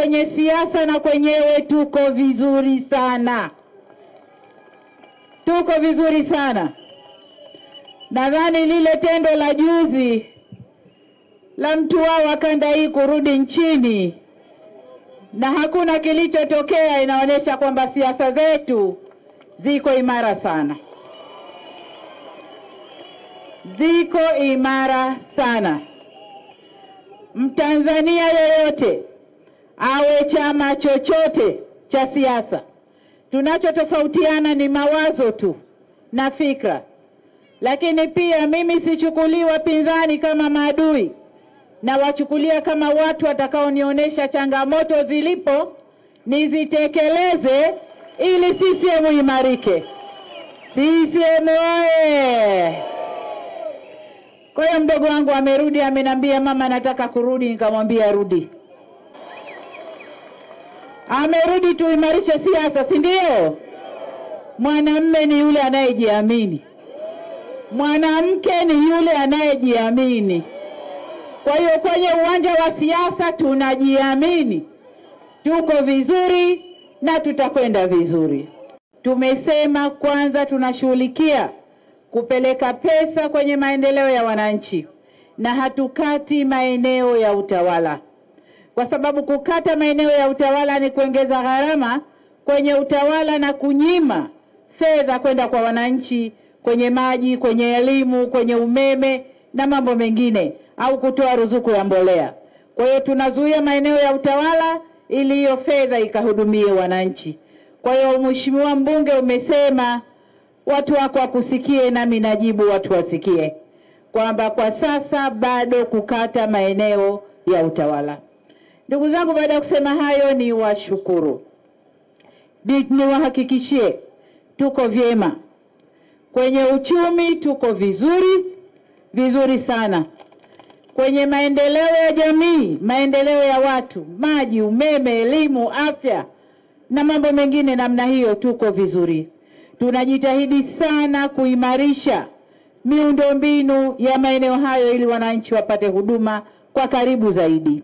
kwenye siasa na kwenyewe tuko vizuri sana, tuko vizuri sana. Nadhani lile tendo la juzi la mtu wao wa kanda hii kurudi nchini na hakuna kilichotokea, inaonyesha kwamba siasa zetu ziko imara sana, ziko imara sana. Mtanzania yeyote awe chama chochote cha siasa, tunachotofautiana ni mawazo tu na fikra, lakini pia mimi sichukulii wapinzani kama maadui nawachukulia kama watu watakaonionyesha changamoto zilipo nizitekeleze ili CCM imarike. CCM oye! Kwa hiyo mdogo wangu amerudi, ameniambia mama, nataka kurudi. Nikamwambia rudi. Amerudi, tuimarishe siasa, si ndio? Mwanamme ni yule anayejiamini, mwanamke ni yule anayejiamini. Kwa hiyo kwenye uwanja wa siasa tunajiamini, tuko vizuri na tutakwenda vizuri. Tumesema kwanza tunashughulikia kupeleka pesa kwenye maendeleo ya wananchi na hatukati maeneo ya utawala, kwa sababu kukata maeneo ya utawala ni kuongeza gharama kwenye utawala na kunyima fedha kwenda kwa wananchi kwenye maji, kwenye elimu, kwenye umeme na mambo mengine au kutoa ruzuku ya mbolea. Kwa hiyo tunazuia maeneo ya utawala ili hiyo fedha ikahudumie wananchi. Kwa hiyo Mheshimiwa mbunge, umesema watu wako wakusikie, nami najibu watu wasikie kwamba kwa sasa bado kukata maeneo ya utawala. Ndugu zangu, baada ya kusema hayo, ni washukuru, niwahakikishie tuko vyema kwenye uchumi, tuko vizuri vizuri sana kwenye maendeleo ya jamii, maendeleo ya watu, maji, umeme, elimu, afya na mambo mengine namna hiyo, tuko vizuri. Tunajitahidi sana kuimarisha miundombinu ya maeneo hayo ili wananchi wapate huduma kwa karibu zaidi.